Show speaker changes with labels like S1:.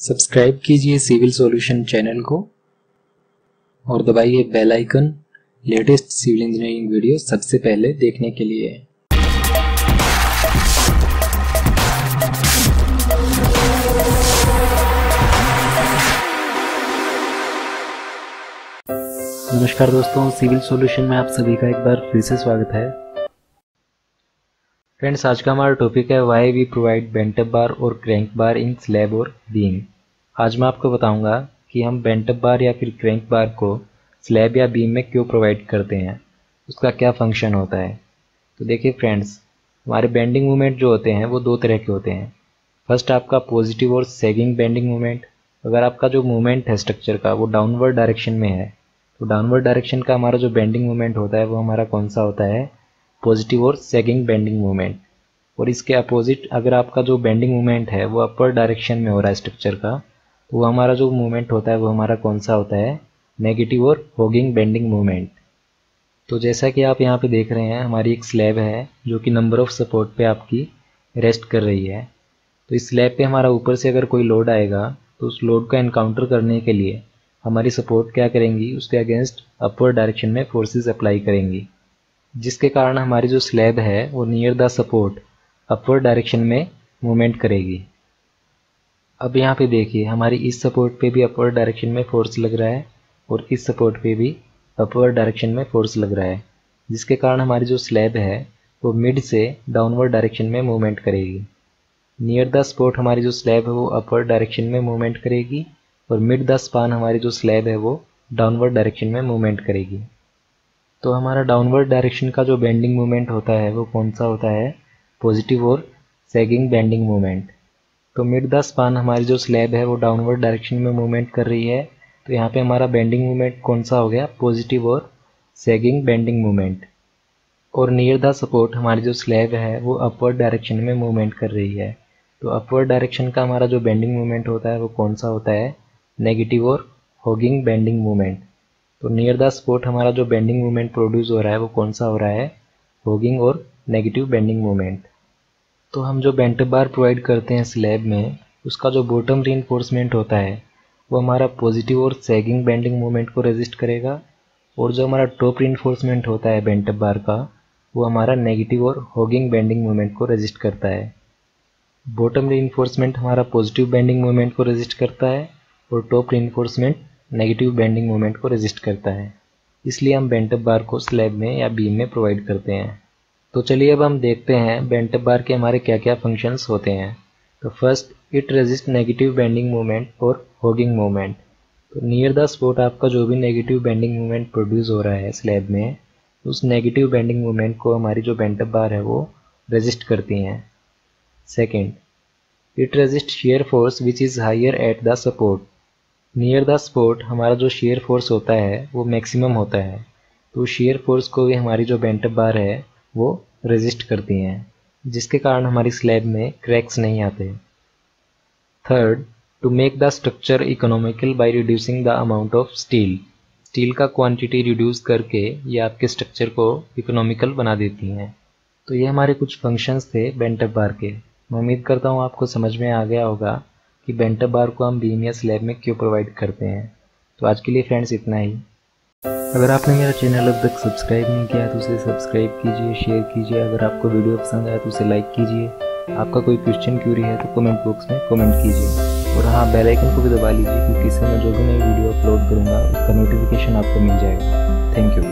S1: Subscribe कीजिए civil solution channel को और दबाइए bell icon. Latest civil engineering video सबसे पहले देखने के लिए। नमस्कार दोस्तों, सिविल सॉल्यूशन में आप सभी का एक बार फिर से स्वागत है। फ्रेंड्स आज का हमारा टॉपिक है why we provide bent up bar और क्रैंक बार इन स्लैब और बीम आज मैं आपको बताऊँगा कि हम बेंटअप बार या फिर क्रैंक बार को स्लैब या बीम में क्यों प्रोवाइड करते हैं। उसका क्या फ़ंक्शन होता है? तो देखिए फ्रेंड्स हमारे बेंडिंग मूवमेंट जो होते हैं, वो दो तरह के होते हैं। फ़र्स्ट आपका पॉजिटिव और सेगिंग बेंडिंग मूवमेंट अगर आपका जो मूवमेंट है स्ट्रक्चर का, वो डाउनवर्ड डायरेक्शन में है तो डाउनवर्ड डायरेक्शन का हमारा जो बेंडिंग मूवमेंट होता है, वो हमारा कौन सा होता है? पॉजिटिव और सेगिंग बेंडिंग मूवमेंट। और इसके अपोजिट अगर आपका जो बेंडिंग मूवमेंट है, वो अपर डायरेक्शन में हो रहा है स्ट्रक्चर का तो हमारा जो मूवमेंट होता है, वो हमारा कौन सा होता है? नेगेटिव और होगिंग बेंडिंग मूवमेंट तो जैसा कि आप यहाँ पे देख रहे हैं, हमारी एक स्लैब है, जो कि नंबर ऑफ़ सपोर्ट पे आपकी रेस्ट कर रही है। तो इस स्लैब पे हमारा ऊपर से अगर कोई लोड आएगा तो उस लोड का इनकाउंटर करने के लिए हमारी सपोर्ट क्या करेंगी? उसके अगेंस्ट अपवर्ड डायरेक्शन में फोर्सेस अप्लाई करेंगी। जिसके कारण हमारी जो स्लैब है, वो near the support upward direction में मूवमेंट करेगी। अब यहाँ पे देखिए, हमारी इस सपोर्ट पे भी अपवर्ड डायरेक्शन में फोर्स लग रहा है और इस सपोर्ट पे भी अपवर्ड डायरेक्शन में फोर्स लग रहा है, जिसके कारण हमारी जो स्लैब है, वो मिड से डाउनवर्ड डायरेक्शन में मूवमेंट करेगी। नियर द स्पॉट हमारी जो स्लैब है, वो अपवर्ड डायरेक्शन में मूवमेंट करेगी और मिड द स्पान हमारी जो स्लैब है, वो डाउनवर्ड डायरेक्शन में मूवमेंट करेगी। तो हमारा डाउनवर्ड डायरेक्शन का जो बेंडिंग मूवमेंट होता है, वो कौन सा होता है? पॉजिटिव और सेगिंग बेंडिंग मूवमेंट तो मिड द स्पान हमारी जो स्लैब है, वो डाउनवर्ड डायरेक्शन में मूवमेंट कर रही है। तो यहाँ पे हमारा बेंडिंग मूवमेंट कौन सा हो गया? पॉजिटिव और सेगिंग बेंडिंग मूवमेंट और नियर द सपोर्ट हमारी जो स्लैब है, वो अपवर्ड डायरेक्शन में मूवमेंट कर रही है। तो अपवर्ड डायरेक्शन का हमारा जो बेंडिंग मूवमेंट होता है, वो कौन सा होता है? नेगेटिव और होगिंग बेंडिंग मूवमेंट तो नियर द स्पॉट हमारा जो बेंडिंग मूवमेंट प्रोड्यूस हो रहा है, वो कौन सा हो रहा है? होगिंग और नेगेटिव बेंडिंग मूवमेंट तो हम जो बेंट बार प्रोवाइड करते हैं स्लैब में, उसका जो बॉटम री होता है, वो हमारा पॉजिटिव और सेगिंग बेंडिंग मूवमेंट को रेजिस्ट करेगा और जो हमारा टॉप री होता है बेंट बार का, वो हमारा नेगेटिव और होगिंग बेंडिंग मूवमेंट को रेजिस्ट करता है। बॉटम री हमारा पॉजिटिव बेंडिंग मूवमेंट को रेजिस्ट करता है और टॉप री नेगेटिव बेंडिंग मूवमेंट को रेजिस्ट करता है। इसलिए हम बेंटअप बार को स्लैब में या बीम में प्रोवाइड करते हैं। तो चलिए अब हम देखते हैं बेंटअप बार के हमारे क्या क्या फ़ंक्शंस होते हैं। तो first it resist negative bending movement और होगिंग मूवमेंट तो नियर द स्पॉट आपका जो भी नेगेटिव बेंडिंग मूवमेंट प्रोड्यूस हो रहा है स्लैब में, उस नेगेटिव बेंडिंग मूवमेंट को हमारी जो बेंटअप बार है वो रेजिस्ट करती हैं। Second it resist shear force which is higher at the support near the spot हमारा जो शेयर फोर्स होता है, वो मैक्सिमम होता है। तो शेयर फोर्स को भी हमारी जो बेंटअप बार है, वो रेजिस्ट करती हैं, जिसके कारण हमारी स्लैब में क्रैक्स नहीं आते। Third to make the structure economical by reducing the amount of steel steel का क्वांटिटी रिड्यूस करके ये आपके स्ट्रक्चर को इकोनॉमिकल बना देती हैं। तो ये हमारे कुछ फ़ंक्शंस थे बेंटअप बार के। मैं उम्मीद करता हूँ आपको समझ में आ गया होगा। कि बेंटअप बार को हम बीम या स्लैब में क्यों प्रोवाइड करते हैं? तो आज के लिए फ्रेंड्स इतना ही। अगर आपने मेरा चैनल अब तक सब्सक्राइब नहीं किया है तो उसे सब्सक्राइब कीजिए शेयर कीजिए। अगर आपको वीडियो पसंद आया तो उसे लाइक कीजिए। आपका कोई क्वेश्चन क्यूरी है तो कमेंट बॉक्स में कमेंट कीजिए। और हाँ बेल आइकन को भी दबा लीजिए, क्योंकि इससे मैं जो भी नई वीडियो अपलोड करूँगा, उसका नोटिफिकेशन आपको मिल जाएगा। Thank you